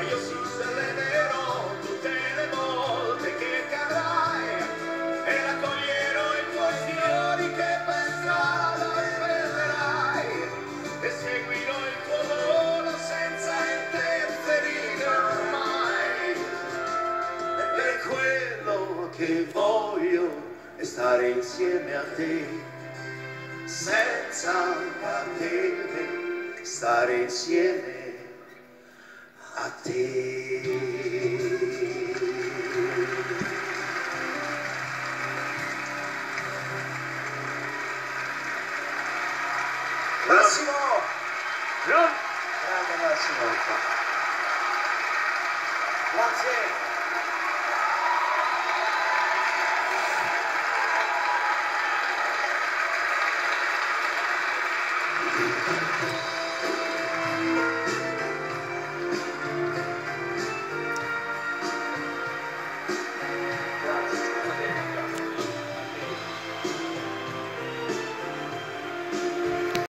io sì celebro tutte le volte che cadrai e raccoglierò i tuoi fiori che per strada perderai e seguirò il tuo volo senza interferire mai. E per quello che voglio è stare insieme a te senza batterne stare insieme a te. Massimo! Grande Massimo! Grazie!